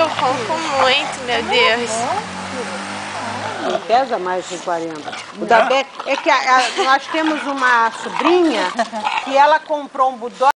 eu compro muito, meu Deus. Não pesa mais de 40. O da Beck, é que a- a- nós temos uma sobrinha que ela comprou um budó